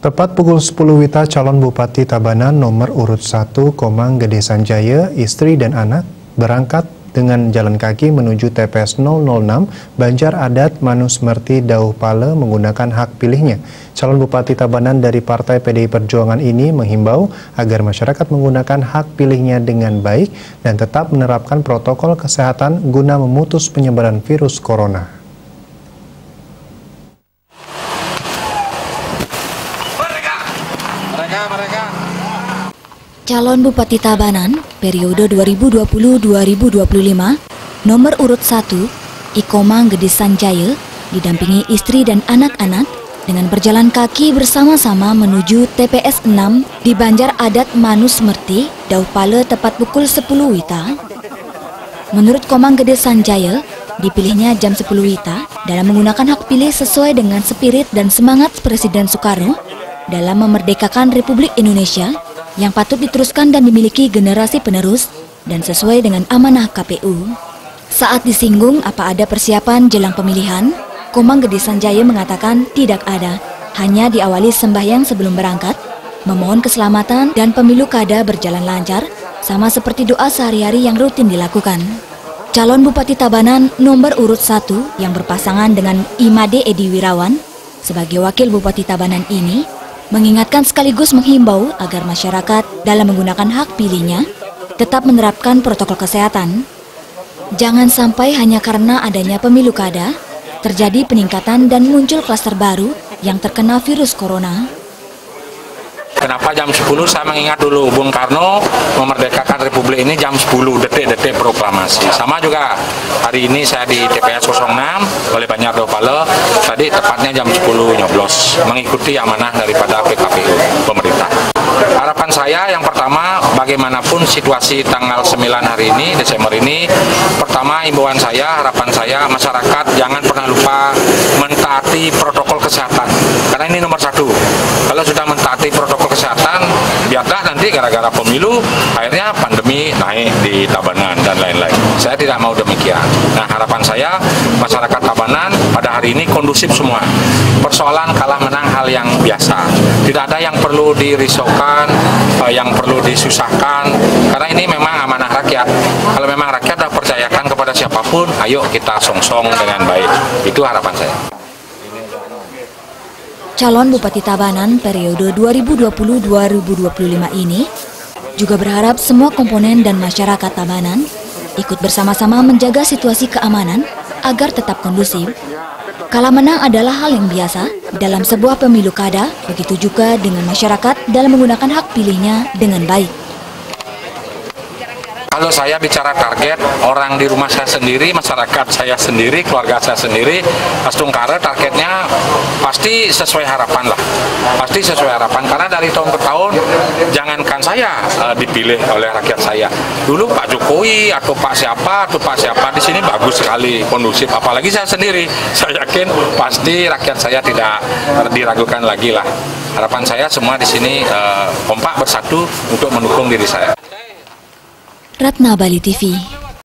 Tepat pukul 10 Wita, calon Bupati Tabanan nomor urut 1 Komang Gede Sanjaya, istri dan anak berangkat dengan jalan kaki menuju TPS 006 Banjar Adat Manus Merti Dauh Pale menggunakan hak pilihnya. Calon Bupati Tabanan dari Partai PDI Perjuangan ini menghimbau agar masyarakat menggunakan hak pilihnya dengan baik dan tetap menerapkan protokol kesehatan guna memutus penyebaran virus corona. Mereka. Calon Bupati Tabanan periode 2020-2025 nomor urut 1 Ikomang Gede Sanjaya didampingi istri dan anak-anak dengan berjalan kaki bersama-sama menuju TPS 6 di Banjar Adat Manus Merti, Daupale tepat pukul 10 Wita. Menurut Komang Gede Sanjaya, dipilihnya jam 10 Wita dalam menggunakan hak pilih sesuai dengan spirit dan semangat Presiden Soekarno dalam memerdekakan Republik Indonesia yang patut diteruskan dan dimiliki generasi penerus dan sesuai dengan amanah KPU. Saat disinggung apa ada persiapan jelang pemilihan, Komang Gede Sanjaya mengatakan tidak ada, hanya diawali sembahyang sebelum berangkat, memohon keselamatan dan pemilu kada berjalan lancar, sama seperti doa sehari-hari yang rutin dilakukan. Calon Bupati Tabanan nomor urut 1 yang berpasangan dengan Imade Edi Wirawan sebagai wakil Bupati Tabanan ini mengingatkan sekaligus menghimbau agar masyarakat dalam menggunakan hak pilihnya tetap menerapkan protokol kesehatan. Jangan sampai hanya karena adanya pemilu kada, terjadi peningkatan dan muncul klaster baru yang terkena virus corona. Kenapa jam 10 saya mengingat dulu Bung Karno memerdekakan Republik ini jam 10 detik-detik proklamasi. Sama juga hari ini saya di TPS 06 oleh Banyak Dopale tadi tepatnya jam 10 nyoblos mengikuti amanah daripada PKPU pemerintah. Harapan saya yang pertama bagaimanapun situasi tanggal 9 hari ini Desember ini pertama imbauan saya harapan saya masyarakat jangan pernah lupa mentaati protokol kesehatan. Karena ini nomor satu kalau sudah mentaati protokol kesehatan biarlah nanti gara-gara pemilu akhirnya pandemi naik di Tabanan dan lain-lain. Saya tidak mau demikian. Nah harapan saya masyarakat Tabanan pada hari ini kondusif semua. Persoalan kalah menang hal yang biasa. Tidak ada yang perlu dirisaukan eh, yang perlu disusahkan karena ini memang amanah rakyat. Kalau memang rakyat sudah percayakan kepada siapa pun ayo kita song-song dengan baik. Itu harapan saya Calon Bupati Tabanan periode 2020-2025 ini juga berharap semua komponen dan masyarakat Tabanan ikut bersama-sama menjaga situasi keamanan agar tetap kondusif. Kalah menang adalah hal yang biasa dalam sebuah pemilu kada, begitu juga dengan masyarakat dalam menggunakan hak pilihnya dengan baik. Kalau saya bicara target orang di rumah saya sendiri, masyarakat saya sendiri, keluarga saya sendiri, Astungkara targetnya pasti sesuai harapan lah. Pasti sesuai harapan karena dari tahun ke tahun jangankan saya uh, dipilih oleh rakyat saya. Dulu Pak Jokowi atau Pak siapa atau Pak siapa di sini bagus sekali kondusif apalagi saya sendiri. Saya yakin pasti rakyat saya tidak diragukan lagi lah. Harapan saya semua di sini uh, kompak bersatu untuk mendukung diri saya. Ratna Bali TV